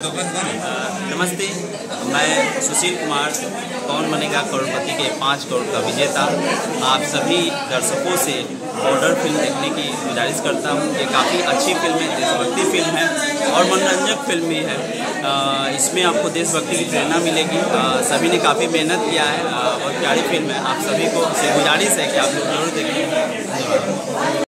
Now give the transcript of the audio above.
नमस्ते, मैं सुशील कुमार, कौन बनेगा करोड़पति के पाँच करोड़ का विजेता। आप सभी दर्शकों से बॉर्डर फ़िल्म देखने की गुजारिश करता हूँ। ये काफ़ी अच्छी फ़िल्म है, देशभक्ति फ़िल्म है और मनोरंजक फ़िल्म भी है। इसमें आपको देशभक्ति की प्रेरणा मिलेगी। सभी ने काफ़ी मेहनत किया है बहुत प्यारी फ़िल्म है। आप सभी को गुजारिश है कि आप लोग ज़रूर देखें।